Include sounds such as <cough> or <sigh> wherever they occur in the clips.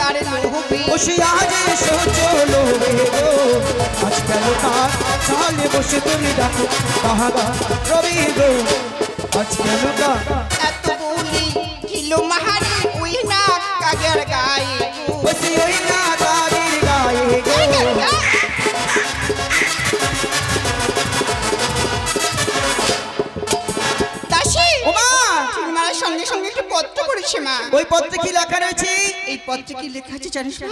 তার লোভে। বসে আজ এসো চলো আজ কেন কার সালে বসে তুমি ডাকো এত বলি ছিল মাহারি ওই না গায়ে। পত্র মা। ওই পত্রে কি লেখা রয়েছে? এই পত্রে কি লেখা আছে জানিস না?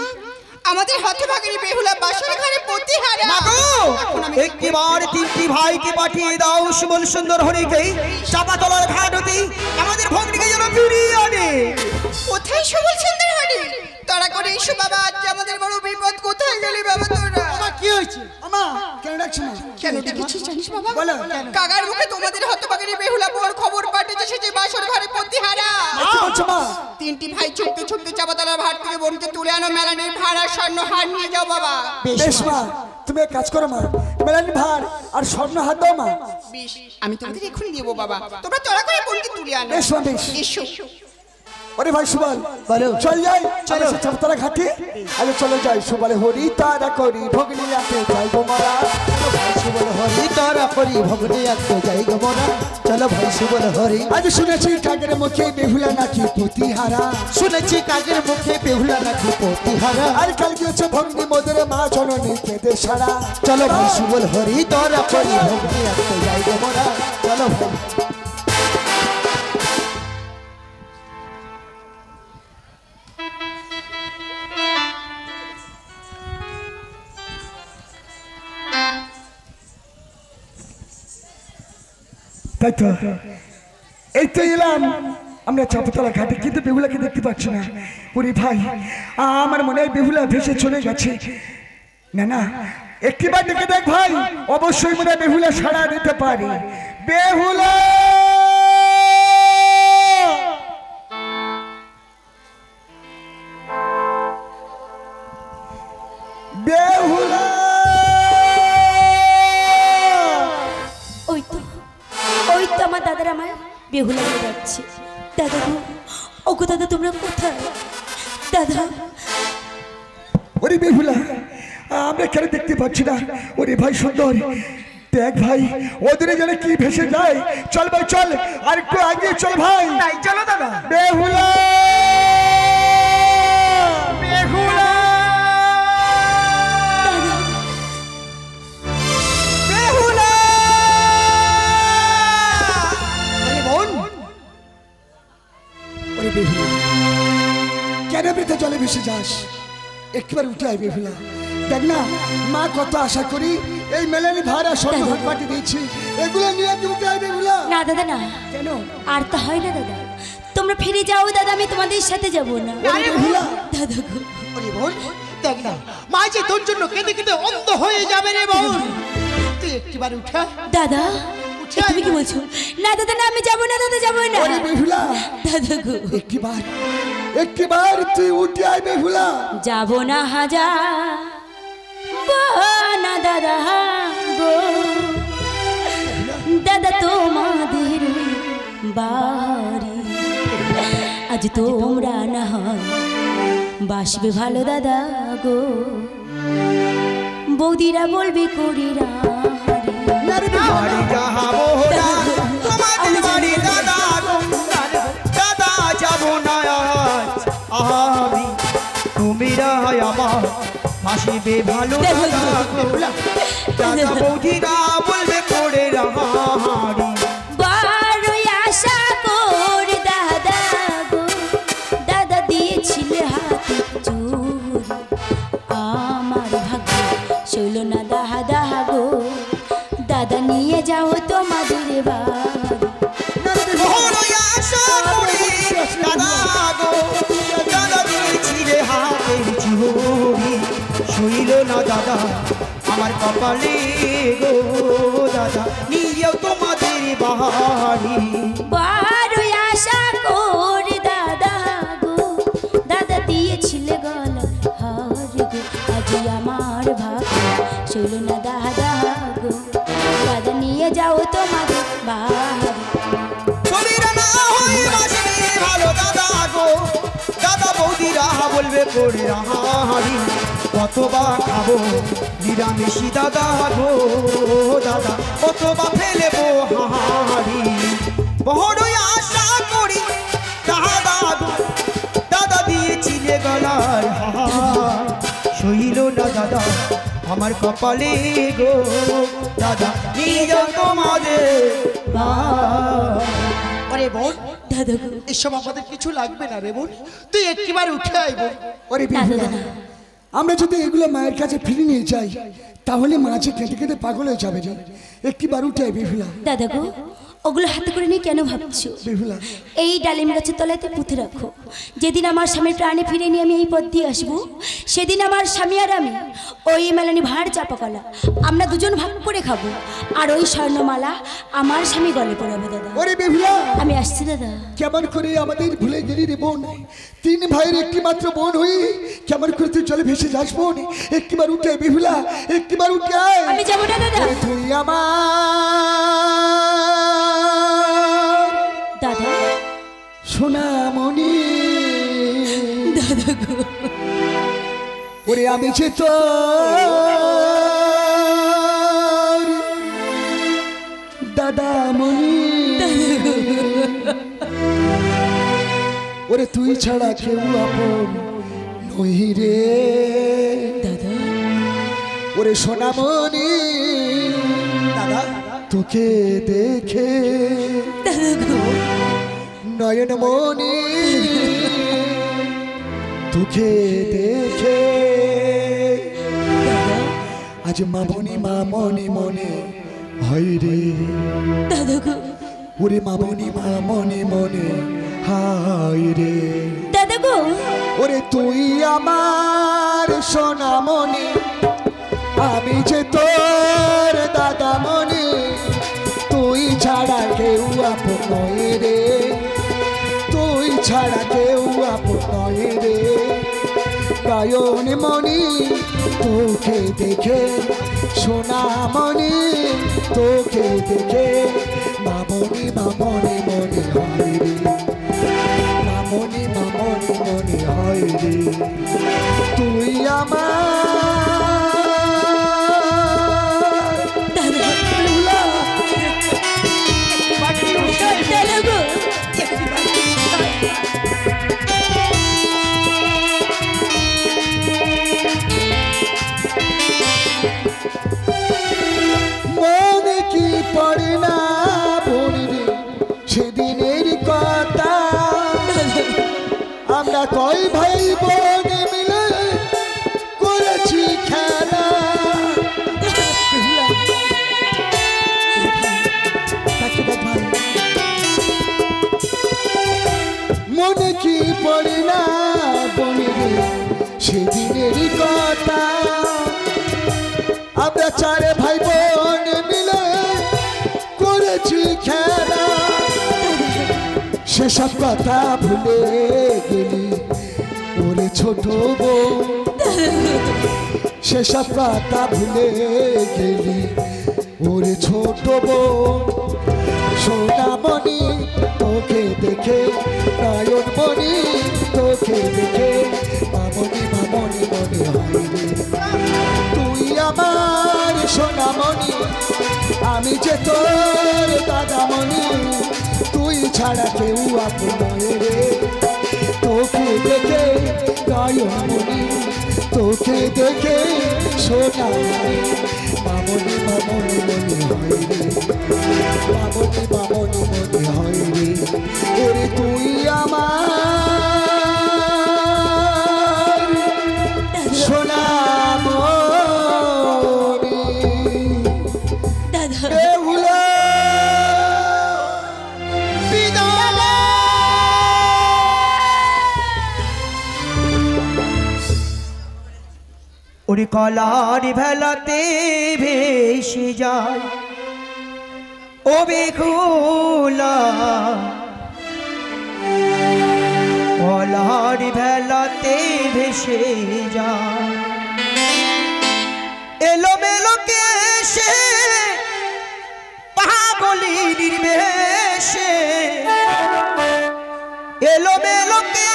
আমাদের হতভাগিনী বেহুলা বাসর ঘরে প্রতিহারা মাগো একটিবার তিনটি ভাইকে পাঠিয়ে দাও সুমন সুন্দর হরিকে। চাপাতলার ঘাট হতে আমাদের ভগ্নিকে যেন ফিরিয়ে আনে। কোথায় সবল সুন্দর হরি? তারা করে এসো বাবা। আজ আমাদের বড় বিপদ কোথায় গেলি বাবা তোরা? কি হয়েছে? আমা কেন ডাকছো না কেন ডেকেছিস জানিস বাবা? বলো। কাকার মুখে তোমাদের হতভাগিনী বেহুলা বড় খবর পাঠিয়েছে সে যে বাসর ঘরে বলছো মা? তিনটি ভাই ছুটতে ছুটতে চাপাতলার ভাট থেকে বোনকে তুলে আনো মেলানের ভাড়া স্বর্ণ হার নিয়ে যাও বাবা। বেশ মা তুমি এক কাজ করো মা মেলানি ভার আর স্বর্ণ হাত দাও মা। বেশ আমি তোমাদের এক্ষুনি দেবো বাবা। তোমরা তোরা করে বোনকে তুলে আনো। বেশ মা বেশ। ওরে ভাই সুবল চল যাই চলো। চাপতলা ঘাটে। আরে চলো যাই সুবলে হরি তারা করি ভগনি রাতে যাই গো মারা। ভাই সুবল হরি তারা করি ভগনি আত্ম যাই গো মোরা। চলো ভাই সুবল হরি। আজ শুনেছি কাকের মুখে বেহুলা নাকি প্রতিহারা শুনেছি কাজের মুখে বেহুলা নাকি প্রতিহারা আর কাল গিয়েছে ভগ্নি মোদের মা জননী কেঁদে সারা। চলো ভাই সুবল হরি তারা করি ভগনি আত্ম যাই গো মোরা। চলো ভাই। তাই তো? এই তো এলাম। আমরা চাপতলা ঘাটে, কিন্তু বেহুলাকে দেখতে পাচ্ছি না। ওরে ভাই, আমার মনে হয় বেহুলা ভেসে চলে গেছে। না না, একটিবার দেখে দেখ ভাই, অবশ্যই মনে হয় বেহুলা সাড়া দিতে পারি। বেহুলা বেহুলা! দাদা তোমরা কোথায়? দাদা। ওরে বেহুলা আমরা কেন দেখতে পাচ্ছি না? ওরে ভাই সুন্দর। দেখ ভাই ওদের যেন কি ভেসে যায়। চল ভাই চল আর একটু আগে চল ভাই। চলো দাদা। বেহুলা বেহুলা! ভেসে যাস। একবার উঠে আয় বেহুলা দেখ না মা কত আশা করি এই মেলানি ভাড়া হাত পাটি দিয়েছি। এগুলো নিয়ে তুই উঠে আয় বেহুলা না দাদা না। কেন? আর তা হয় না দাদা। তোমরা ফিরে যাও দাদা আমি তোমাদের সাথে যাব না। ওরে বেহুলা দাদা গো। ওরে বোন দেখ না মা যে তোর জন্য কেঁদে কেঁদে অন্ধ হয়ে যাবে রে বোন তুই একটিবার উঠা দাদা তুমি কি বলছো? না দাদা না আমি যাব না দাদা যাব না। দাদা গো। একটিবার একটিবার তুই উঠে আয় বেহুলা। যাব না হাজার না দাদা গো। দাদা তোমাদের বাড়ি আজ তোমরা না হয় বাসবে ভালো দাদা গো। বৌদিরা বলবে করিরা বাড়ি রায় আমার। হাসিবে ভালো। দাদা বৌদিরা বলবে করে রাহারি আমার কপালে গো দাদা নিয়েও তোমাদের বাহারি। আশা করে দাদা গো দাদা দিয়েছিলে গলা হার গো আজ আমার ভাগ্য শৈল না দাদা গো দাদা নিয়ে যাও তোমাদের ভালো দাদা গো দাদা বৌদিরা বলবে করে আহারি কতবা খাব? নিরামিষি দাদা গো দাদা কতবা ফেলেবো হাহারি বড়ই আশা করি দাদা দাদা দিয়েছিলে গলার হার সইল না দাদা আমার কপালে গো দাদা নিজ তোমাদের আরে বোন দাদা এসব আমাদের কিছু লাগবে না রে বোন। তুই একটিবার উঠে আইব ওরে আমরা যদি এগুলো মায়ের কাছে ফিরে নিয়ে যাই, তাহলে মা যে কেটে কেঁদে পাগল হয়ে যাবে একটি বার উঠে আয় বেহুলা দাদা গো ওগুলো হাতে করে নিয়ে কেন ভাবছ? এই ডালিম গাছের তলাতে পুঁতে রাখো। যেদিন আমার স্বামীর প্রাণে ফিরে নিয়ে আমি এই পথ দিয়ে আসব সেদিন আমার স্বামী আর আমি ওই মেলানি ভাঁড় চাপা কলা আমরা দুজন ভাগ করে খাব। আর ওই স্বর্ণমালা আমার স্বামী গলে পড়াবে দাদা। ওরে বেহুলা আমি আসছি দাদা। কেমন করে আমাদের ভুলে গেলি রে বোন? তিন ভাইয়ের একটি মাত্র বোন হই কেমন করে তুই জলে ভেসে যাস বোন? একটিবার উঠে বেহুলা একটিবার উঠে আমি যাব না দাদা। তুই আমার সোনামণি। দাদা গো। ওরে আমি যে তো দাদামণি। ওরে তুই ছাড়া কেউ আপন নই রে। দাদা। ওরে সোনামণি দাদা। তোকে দেখে দাদা নয়ন মনি তোকে দেখে। আজ মামনি মা মনে মনে হয় রে। দাদা গো। ওরে মামনি মা মনে মনে হাই রে। দাদা গো। ওরে তুই আমার সোনামণি আমি যে তোর গায়ন মণি, তোকে দেখে সোনা মণি, তোকে দেখে মামনি মামনি মনে হয় রে। মামনি মামনি মনে হয় রে। মনে কি পড়ে না বনিরে সেদিনেরই কথা। আমরা চারে ভাই বোন মিলে করেছি খেলা। সেসব কথা ভুলে গেলি ওরে ছোট বউ সেসব কথা ভুলে গেলি ওরে ছোট বউ সোনামণি তোকে দেখে আমি যে তোর দাদামণি, তুই ছাড়া কেউ আপন নয় রে। তোকে দেখে নয়নমণি তোকে দেখে সোনামণি মামনি মামনি মনে হয় রে। মামনি ওরে কলার ভেলাতে ভেসে যায়। ও বেগুলা কলার ভেলাতে ভেসে যায়। এলো মেলো কেসে পাগলি নির্বেশে এলো মেলো কেসে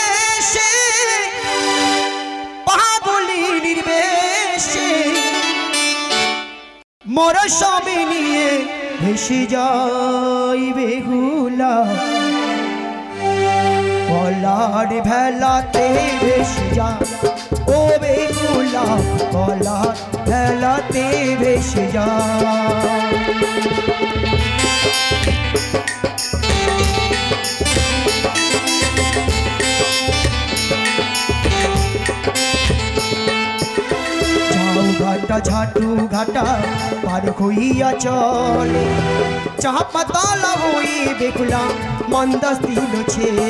মোর সবে নিয়ে ভেসে যাই বেহুলা। কলার ভেলাতে ভেসে যা ও বেহুলা, কলার ভেলাতে ভেসে যা। ঘাটা ঝাটু ঘাটা পার হইয়া চলে। চাপা তালা হই দেখলাম মন্দাস দিল ছেড়ে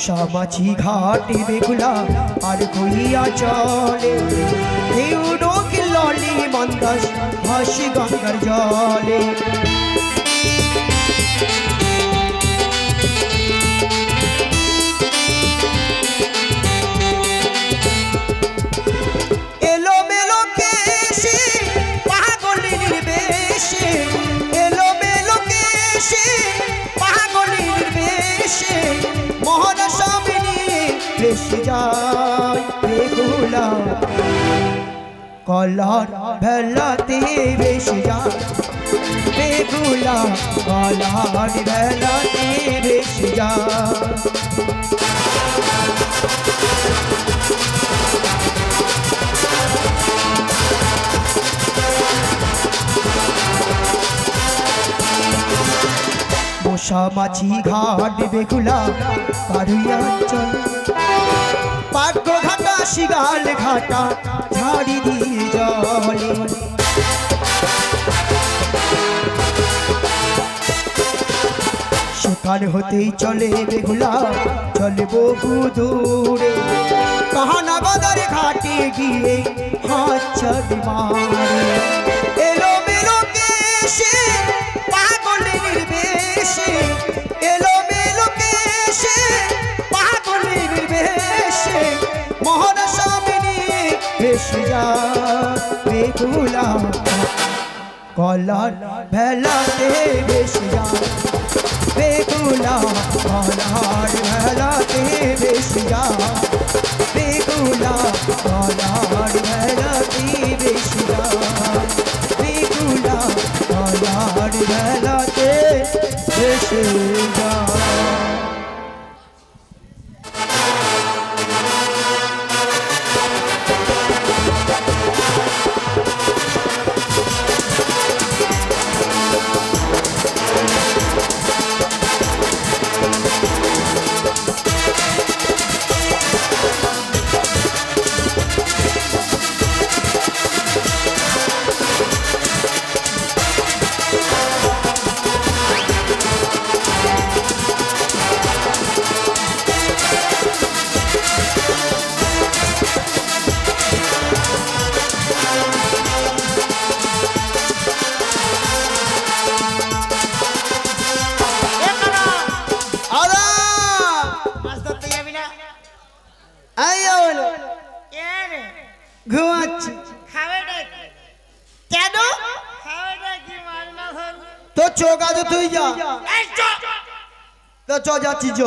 বসা মাছি ঘাটে বেগুলা আর কইয়া চলে। কেউ ডোকে ললি মন্দাস ভাসি গঙ্গার জলে। বেশে যায় বেগুলা কলার ভেলাতে বেশে যায় বেগুলা কলার ভেলাতে বেশে যায় মশা মাছি ঘাট বেগুলা পারুইয়া চল। পাগ্য ঘাটা শিগাল ঘাটা, ঝাড়ি দিয়ে জলে। সকাল হতেই চলে বেগুলা চলে বহু দূরে। কাহানা বাজার ঘাটে গিয়ে হাত ছাড়ি মারে। ভেসে যা বেগুলা কলার ভেলাতে ভেসে যা বেগুলা কলার ভেলাতে ভেসে যা বেগুলা কলার ভেলাতে ভেসে যা বেগুলা কলার ভেলাতে ভেসে যা আদা ঘুমাচ্ছি। কেন? তো চোখ আছে তুই যা। তো চ যাচ্ছি চ।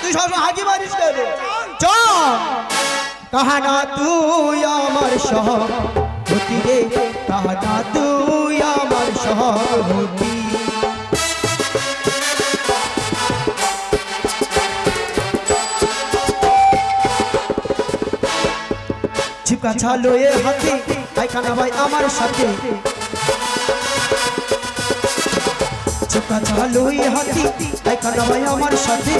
তুই সবসময় হাঁকি মারিস কেন? চ। কাহানা তুই আমার রে কাহানা তুই আমার ছিপকা ছালো এ হাতে। আইখানা ভাই আমার সাথে। ছালো এ হাতে। আইখানা ভাই আমার সাথে।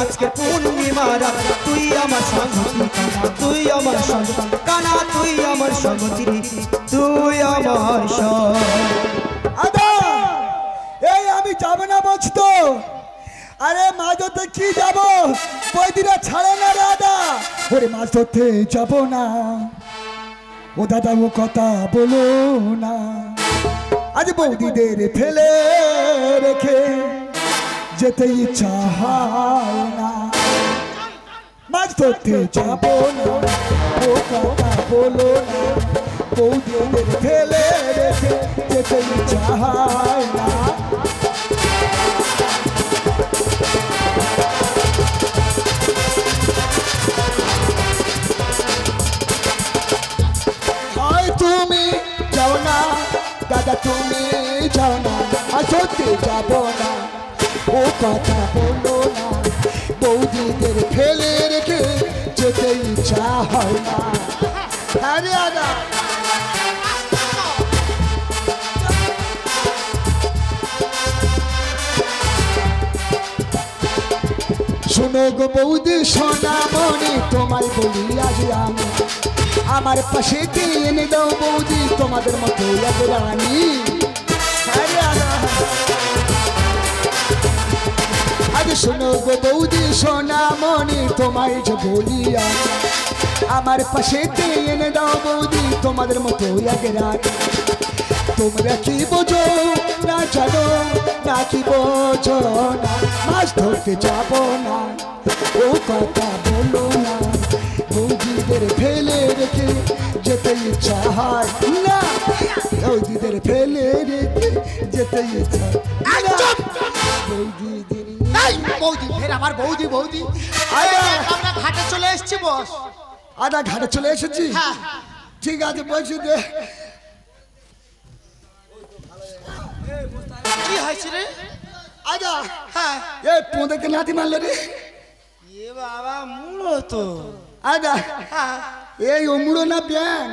আজকে পূর্ণিমা রাত তুই আমার সঙ্গতি তুই আমার সন্তান কানা, তুই আমার সঙ্গতি তুই আমার সঙ্গ আমি যাব না বলছি তো আরে মাছ ধরতে কি যাব? বৈদিরা ছাড়ে না দাদা ওরে মাছ ধরতে যাব না। ও দাদা, ও কথা বলো না। আজ বৌদিদের ফেলে রেখে যেতে ইচ্ছা হয় না। মাছ ধরতে যাব না। ও কথা বলো না। বৌদিদের ফেলে রেখে যেতে ইচ্ছা হয় না। দাদা তুমি যাও না, আর যাব না। ও কথা বলো না, বৌদিদের ফেলে রেখে যেতে ইচ্ছা হয় না। হ্যাঁ গো বৌদি সোনা মনে তোমায় বলি আজ আমি আমার পাশে এনে দাও বৌদি, তোমাদের মতো রানী। আরে। শোনো গো বৌদি, সোনা মনে তোমায় যে বলি আমি আমার পাশে এনে দাও বৌদি, তোমাদের মতো রানী। তোমরা কি বোঝো? না জানো, না কি বোঝো না, মাছ ধরতে যাব না। ও কথা ইচ্ছা হয় না। বৌদিদের ফেলে রেখে যেতে ইচ্ছা এই, বৌদি ফের আমার বৌদি বৌদি। এই, আমরা ঘাটে চলে এসেছি বস। আধা ঘাটে চলে এসেছি? হ্যাঁ। ঠিক আছে বলছি দে। কি হয়েছে রে? আজা হ্যাঁ। এ পোঁদেরকে লাথি মারলো রে। এ বাবা মুড়ো তো। আজা হ্যাঁ। এই অমুড়ো না ব্যাং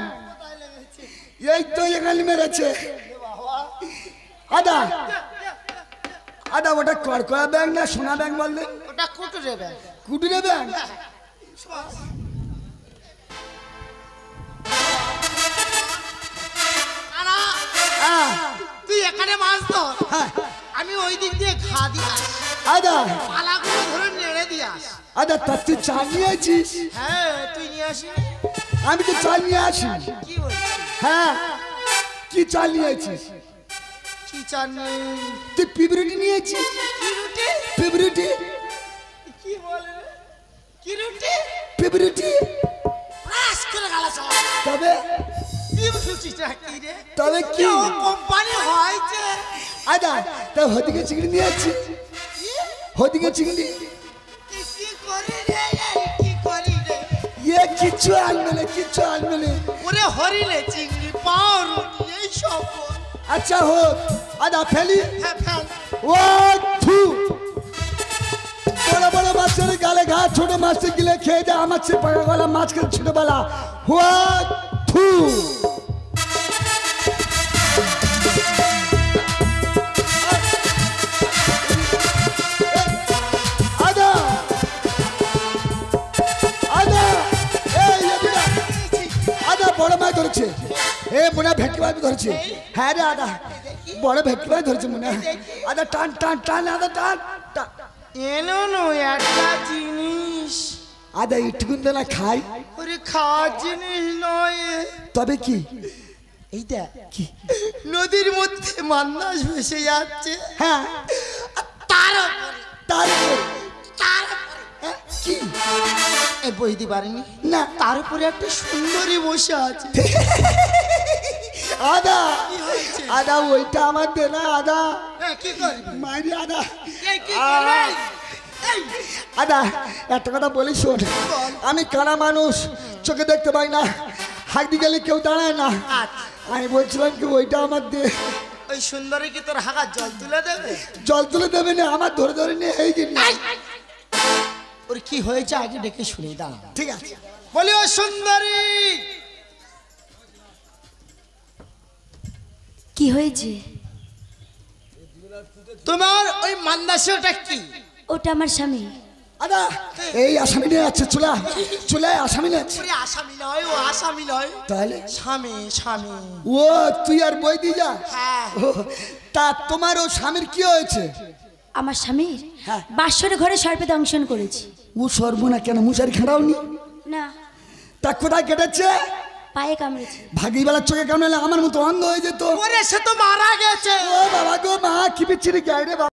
এই তো এখানে মেরেছে। আদা। আদা ওটা কড়কড়া ব্যাং না সোনা ব্যাং বললে ওটা ব্যাগ কুটুরে ব্যাং আরা, হ্যাঁ তুই এখানে মাছ ধর। হ্যাঁ আমি ওই দিক দিয়ে ঘা দিয়ে আসি। আদা। পালাগুলো ধরে নেড়ে দিয়ে আস। আদা তার তুই চাল নিয়ে আছিস হ্যাঁ তুই নিয়ে আসি আমি তো চাল নিয়ে আসি কি বলছিস? হ্যাঁ কি চাল নিয়ে আছিস কি চাননি তুই পিবরুটি নিয়েছিস? পিবরুটি কি বলে? কি রুটি পিবরুটি রাস করে গালা চালা তবে? তবে কি? কোম্পানি হয়েছে। আদা তা হদিকে চিংড়ি নিয়ে আছিস হদিকে চিংড়ি? ইয়ে কিচ্ছু আনবে না কিচ্ছু আনবে না ওরে হরিলে চিংড়ি পাও এই সব আচ্ছা হোক আদা ফেলি। হ্যাঁ ফেল। ও থু। বড় বড় মাছের গালে ঘা ছোট মাছ গিলে খেয়ে যায় আমার সে পাকা গলা মাছকে ছোটবেলা। হুয়া থু। মাছ ধরেছে। হ্যাঁ রে আদা বড় মাছ ধরেছে মনে হয়। আদা টান টান টান আদা টান। এনো নো একটা জিনিস। আদা ইটকুন না খাই। ওরে খাওয়ার জিনিস নয়। তবে কি? এই দেখ কি? নদীর মধ্যে মান্নাস ভেসে যাচ্ছে। হ্যাঁ। তার উপরে। তার হ্যাঁ, কি? এ বইতে পারেনি না। তার উপরে একটা সুন্দরী বসে আছে। <laughs> আদা। আদা ওইটা আমার দে না আদা। কি করবি? মাইরি আদা। আদা একটা কথা বলি শোন। আমি কানা মানুষ চোখে দেখতে পাই না হাঁকতে গেলে কেউ দাঁড়ায় না। আচ্ছা। আমি বলছিলাম কি ওইটা আমার দে। ওই সুন্দরী কি তোর হাগার জল তুলে দেবে? জল তুলে দেবে না আমার ধরে ধরে নিয়ে এই দিন ওর কি হয়েছে আগে ডেকে শুনি দাঁড়া। ঠিক আছে। বলি ও সুন্দরী! কি হয়েছে? তোমার ওই মান্দাসীয়টা কি? ওটা আমার স্বামী। আদা এই আসামি নিয়ে যাচ্ছে চলে আয়, চলে আয়, আসামি নিয়ে আসামি নয় ও আসামি নয়। তাহলে? স্বামী স্বামী। ও তুই আর বই যা। হ্যাঁ। তা তোমার ও স্বামীর কি হয়েছে? আমার স্বামীর হ্যাঁ। বাসর ঘরে সর্পে দংশন করেছি। ও সর্বনা কেন মুশারি খাড়াওনি? না। তা কোথায় কেটেছে? পায়ে কামড়েছে। ভাগিবেলার চোখে কামড়ালে আমার মতো অন্ধ হয়ে যেত। ওরে সে তো মারা গেছে। ও বাবা গো মা কি বিচ্ছিরি গায়ে বাবা।